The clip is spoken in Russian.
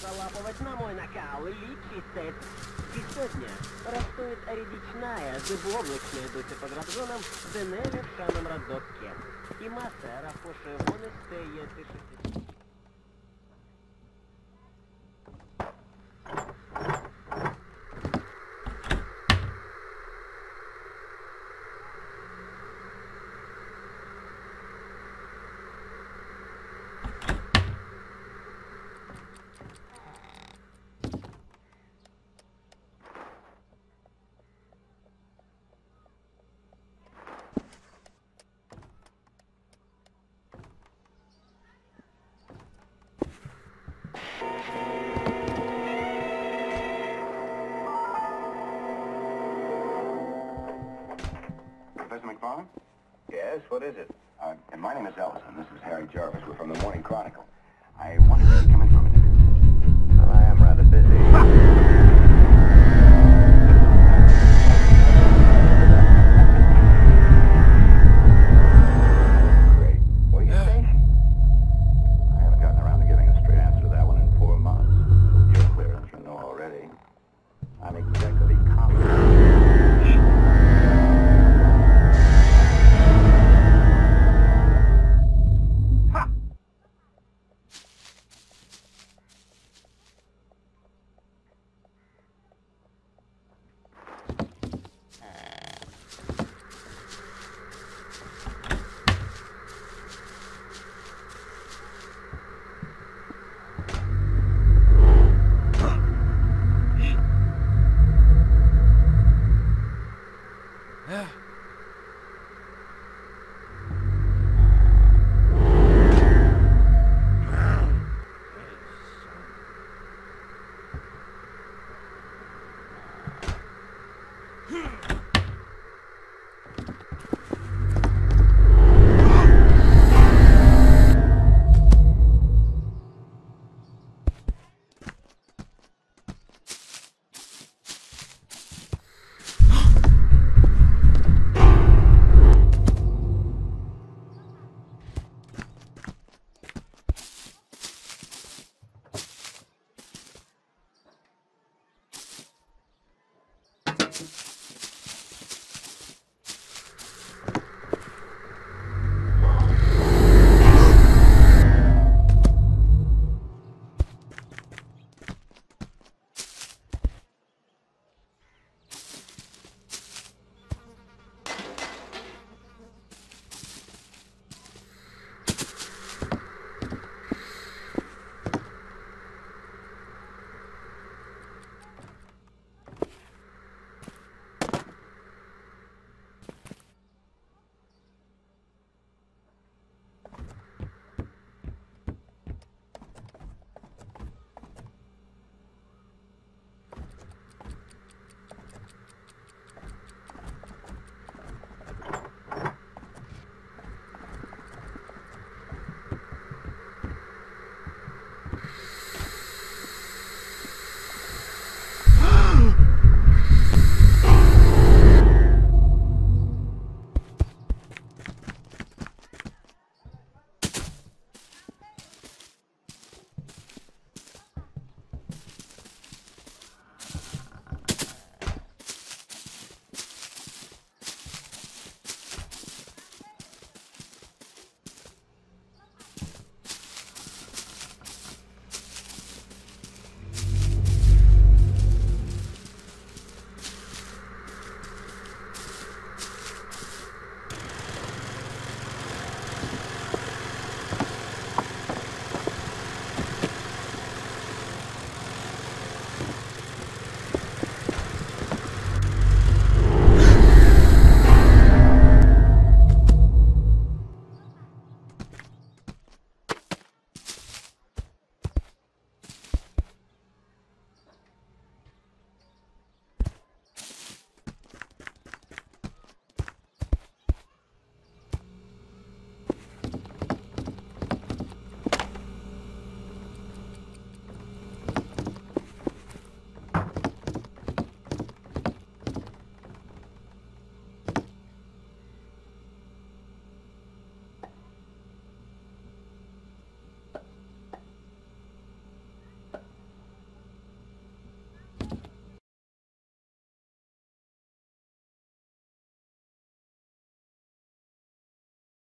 залапывать на мой накал, липкий сет. И сьогодні растует рідічная, зубоблачная дуся под разгоном, денеля в шаном раздобке. И масса рапуши вон из 160. Miss Yes, what is it? Uh, my name is Ellison. This is Harry Jarvis. We're from the Morning Chronicle. I want